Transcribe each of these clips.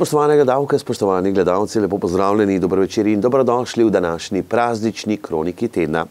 Spoštovane gledalke, spoštovani gledalci, lepo pozdravljeni, dobro večer in dobrodošli v današnji praznični kroniki tedna.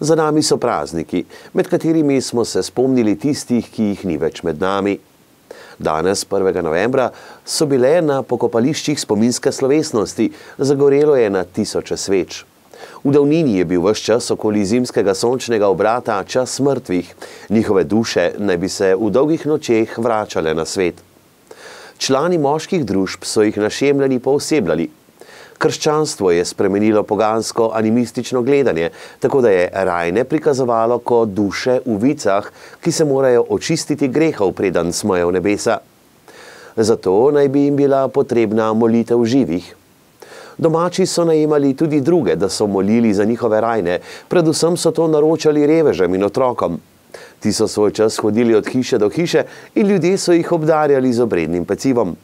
Za nami so prazniki, med katerimi smo se spomnili tistih, ki jih ni več med nami. Danes, 1. novembra, so bile na pokopališčih spominske slovesnosti, zagorelo je na tisoče sveč. V davnini je bil vse čas okoli zimskega sončnega obrata čas mrtvih, njihove duše naj bi se v dolgih nočeh vračale na svet. Člani moških družb so jih našemljali poosebljali. Krščanstvo je spremenilo pogansko animistično gledanje, tako da je rajne prikazovalo kot duše v vicah, ki se morajo očistiti grehov preden smojo v nebesa. Zato naj bi jim bila potrebna molitev živih. Domači so najemali tudi druge, da so molili za njihove rajne, predvsem so to naročali revežem in otrokom. Ti so svoj čas hodili od hiše do hiše in ljudje so jih obdarjali z obrednim pecivom.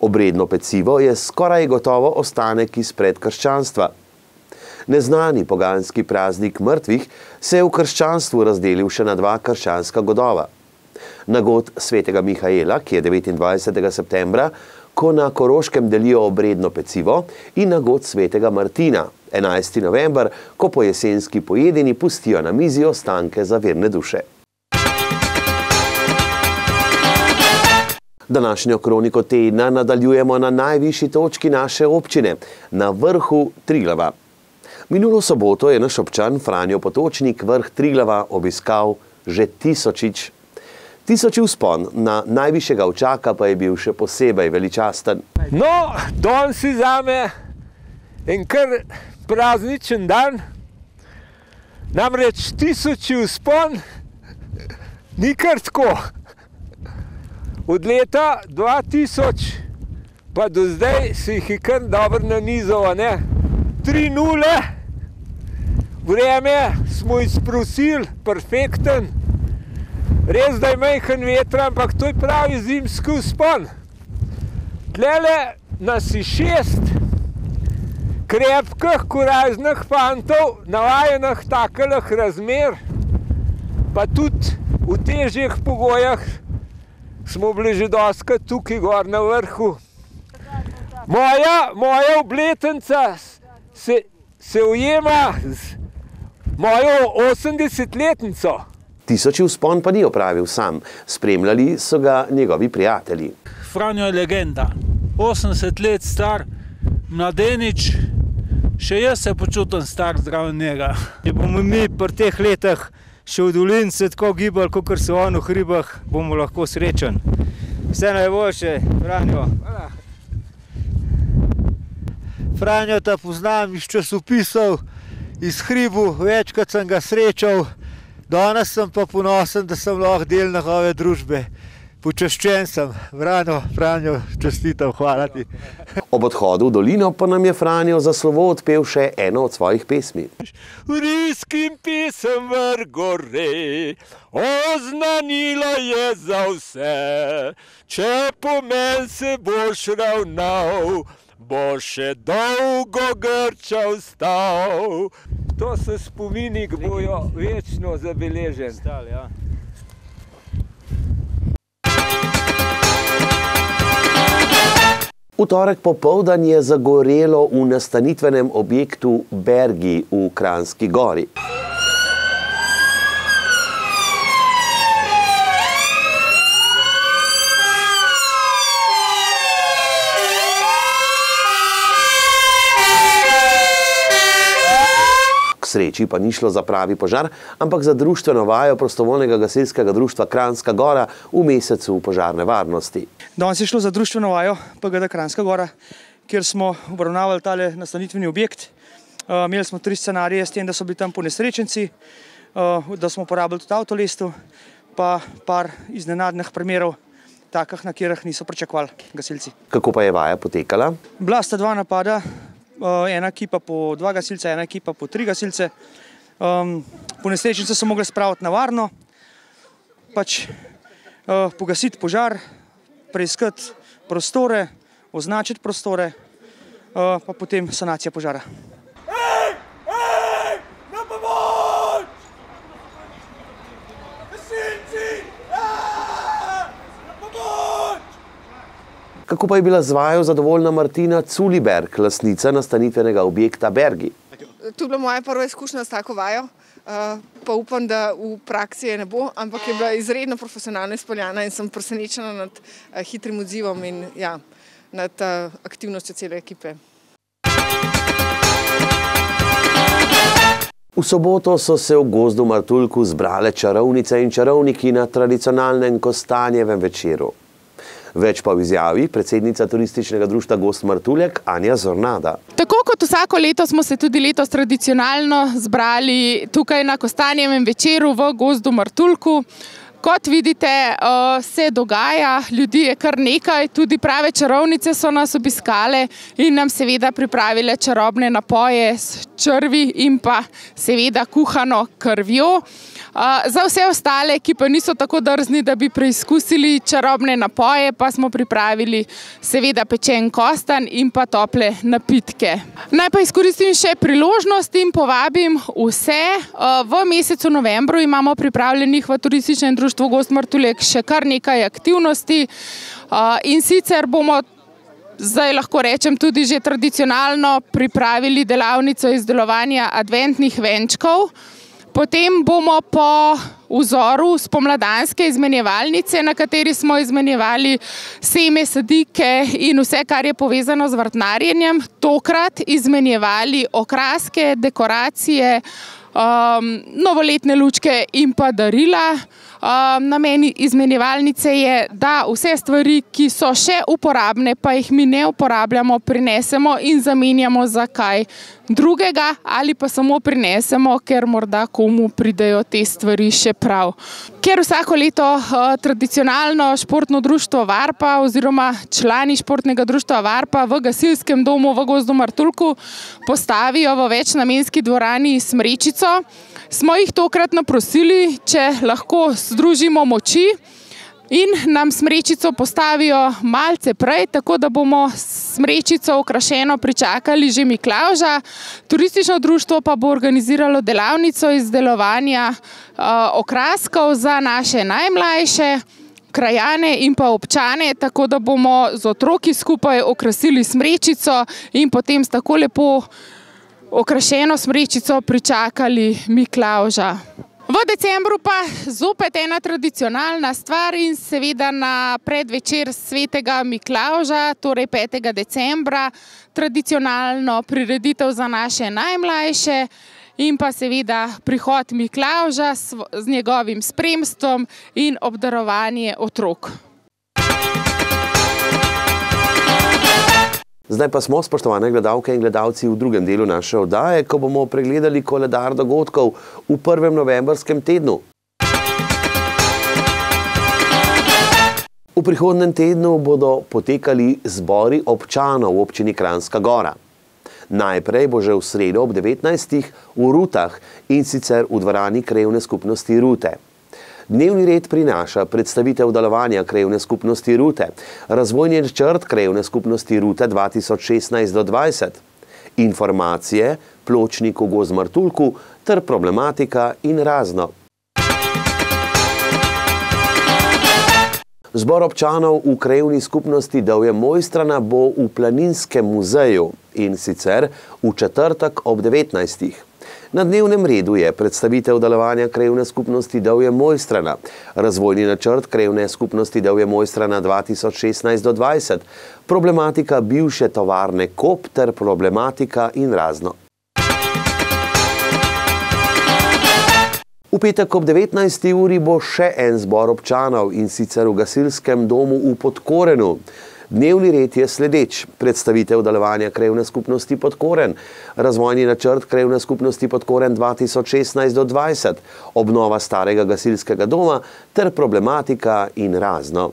Obredno pecivo je skoraj gotovo ostanek iz predkrščanstva. Neznani poganski praznik mrtvih se je v krščanstvu razdelil še na dva krščanska godova. Na god svetega Mihaela, ki je 29. septembra, ko na Koroškem delijo obredno pecivo, in na god svetega Martina, 11. november, ko po jesenski pojedini pustijo na mizi ostanke za verne duše. Današnjo kroniko tedna nadaljujemo na najvišji točki naše občine, na vrhu Triglava. Minulo soboto je naš občan Franjo Potočnik vrh Triglava obiskal že tisočič. Tisoči vzpon na najvišjega očaka pa je bil še posebej veličasten. No, danes si zame en kar prazničen dan, namreč tisoči vzpon ni kar tako. Od leta 2000 pa do zdaj se jih je kar dobro nanizalo, ne? Tri nule, vreme smo izprosili, perfekten, res da je majhen vetra, ampak to je pravi zimski vzpon. Tlele nas je šest krepkih, kuražnih fantov, navajenih takelih razmer, pa tudi v težjih pogojah, smo bili že doskrat tukaj gor na vrhu. Moja, moja obletnica se, se ujema z mojo 80-letnico. Tisoči vzpon pa ni opravil sam, spremljali so ga njegovi prijatelji. Franjo je legenda, 80 let star, mladenič, še jaz se počutim star zdrav njega. Če bomo mi pri teh letih še v dolin se tako gibali, kot so oni v hribah, bomo lahko srečen. Vse najboljše, Franjo. Franjo ta poznam iz časopisov, iz hribu, večkrat sem ga srečal, danes sem pa ponosen, da sem lahko del njegove družbe. Počaščen sem, Franjo, Franjo, čestitam, hvala ti. Ob odhodu v dolino pa nam je Franjo za slovo odpel še eno od svojih pesmi. Riskim pisem vrgore, oznanilo je za vse. Če po men se boš ravnal, bo še dolgo grčav stal. To so spomini, ki bojo večno zabeleženi. Stal, ja. V torek popoldan je zagorelo v nastanitvenem objektu Bergi v Kranski gori. Sreči pa ni šlo za pravi požar, ampak za društveno vajo prostovoljnega gasilskega društva Kranska gora v mesecu požarne varnosti. Danes je šlo za društveno vajo PGD Kranska gora, kjer smo obravnavali tale nastanitveni objekt. Uh, imeli smo tri scenarije s tem, da so bili tam ponesrečenci, uh, da smo uporabili tudi avtolestu, pa par iznenadnih primerov, takih, na katerih niso pričakovali gasilci. Kako pa je vaja potekala? Bila sta dva napada, ena ekipa po dva gasilca, ena ekipa po tri gasilce. Um, ponesrečence so mogli spraviti na varno, pač uh, pogasiti požar, preiskati prostore, označiti prostore, uh, pa potem sanacija požara. Hej, hej, na pomoč! Gasilci! Na pomoč! Kako pa je bila z vajo zadovoljna Martina Culiberg, lasnica nastanitvenega objekta Bergi? To je bila moja prva izkušnja s tako vajo, uh, pa upam, da v praksi je ne bo, ampak je bila izredno profesionalno izpeljana in sem presenečena nad uh, hitrim odzivom in ja, nad uh, aktivnostjo cele ekipe. V soboto so se v gozdu Martulku zbrale čarovnice in čarovniki na tradicionalnem kostanjevem večeru. Več pa v izjavi predsednica turističnega društva Gost Martuljek Anja Zornada. Tako kot vsako leto smo se tudi letos tradicionalno zbrali tukaj na kostanjevem večeru v Gozdu Martulku. Kot vidite, se dogaja, ljudi je kar nekaj, tudi prave čarovnice so nas obiskale in nam seveda pripravile čarobne napoje s črvi in pa seveda kuhano krvjo. Za vse ostale, ki pa niso tako drzni, da bi preizkusili čarobne napoje, pa smo pripravili seveda pečen kostan in pa tople napitke. Naj pa izkoristim še priložnost in povabim vse. V mesecu novembru imamo pripravljenih v turističnem društvu Gost Martuljek še kar nekaj aktivnosti in sicer bomo zdaj lahko rečem tudi že tradicionalno pripravili delavnico izdelovanja adventnih venčkov. Potem bomo po vzoru spomladanske izmenjevalnice, na kateri smo izmenjevali seme, sadike in vse, kar je povezano z vrtnarjenjem, tokrat izmenjevali okraske, dekoracije, novoletne lučke in pa darila. Namen izmenjevalnice je, da vse stvari, ki so še uporabne, pa jih mi ne uporabljamo, prinesemo in zamenjamo za kaj drugega ali pa samo prinesemo, ker morda komu pridejo te stvari še prav. Ker vsako leto tradicionalno športno društvo Varpa oziroma člani športnega društva Varpa v gasilskem domu v Gozdu Martulku postavijo v večnamenski dvorani smrečico, smo jih tokrat naprosili, če lahko združimo moči in nam smrečico postavijo malce prej, tako da bomo smrečico okrašeno pričakali že Miklavža. Turistično društvo pa bo organiziralo delavnico izdelovanja okraskov za naše najmlajše krajane in pa občane, tako da bomo z otroki skupaj okrasili smrečico in potem s tako lepo okrašeno smrečico pričakali Miklavža. V decembru pa zopet ena tradicionalna stvar in seveda na predvečer svetega Miklavža, torej 5. decembra, tradicionalno prireditev za naše najmlajše in pa seveda prihod Miklavža z njegovim spremstvom in obdarovanje otrok. Zdaj pa smo, spoštovane gledalke in gledalci, v drugem delu naše oddaje, ko bomo pregledali koledar dogodkov v prvem novembrskem tednu. V prihodnem tednu bodo potekali zbori občanov v občini Kranjska Gora. Najprej bo že v sredo ob 19. v Rutah in sicer v dvorani krajevne skupnosti Rute. Dnevni red prinaša predstavitev delovanja krajevne skupnosti Rute, razvojni načrt krajevne skupnosti Rute 2016-2020, informacije, pločnik v Gozmartulku ter problematika in razno. Zbor občanov v krajevni skupnosti Dovje Mojstrana bo v Planinskem muzeju in sicer v četrtek ob 19. Na dnevnem redu je predstavitev delovanja krajevne skupnosti Dovje Mojstrana, razvojni načrt krajevne skupnosti Dovje Mojstrana 2016-2020, problematika bivše tovarne Kop ter problematika in razno. V petek ob 19. uri bo še en zbor občanov in sicer v gasilskem domu v Podkorenu. Dnevni red je sledeč: predstavitev delovanja krajevne skupnosti Podkoren, razvojni načrt krajevne skupnosti Podkoren 2016-2020, obnova starega gasilskega doma ter problematika in razno.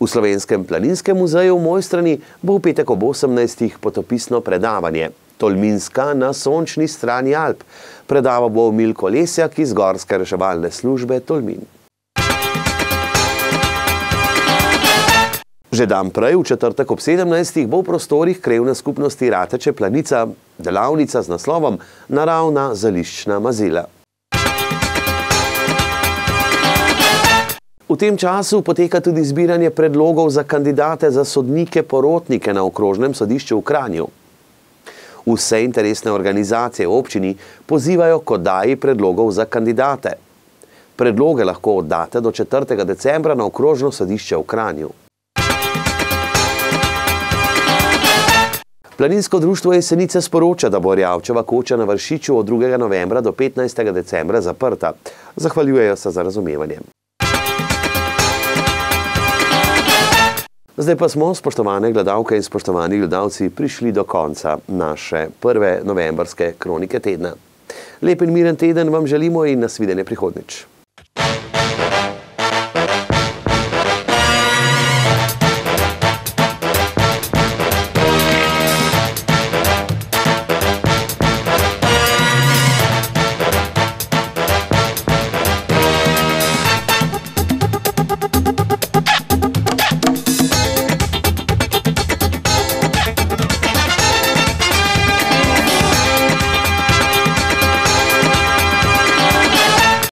V Slovenskem planinskem muzeju v Mojstrani bo v petek ob 18. potopisno predavanje. Tolminska na sončni strani Alp. Predava bo Milko Lesjak iz Gorske reševalne službe Tolmin. Že dan prej, v četrtek ob 17. bo v prostorih krevne skupnosti Rateče Planica delavnica z naslovom Naravna zališčna mazila. V tem času poteka tudi zbiranje predlogov za kandidate za sodnike porotnike na okrožnem sodišču v Kranju. Vse interesne organizacije v občini pozivajo k oddaji predlogov za kandidate. Predloge lahko oddate do 4. decembra na okrožno sodišče v Kranju. Planinsko društvo Jesenice sporoča, da bo Rjavčeva koča na Vršiču od 2. novembra do 15. decembra zaprta. Zahvaljujejo se za razumevanje. Zdaj pa smo, spoštovane gledalke in spoštovani gledalci, prišli do konca naše prve novembrske kronike tedna. Lep in miren teden vam želimo in nasvidenje prihodnič.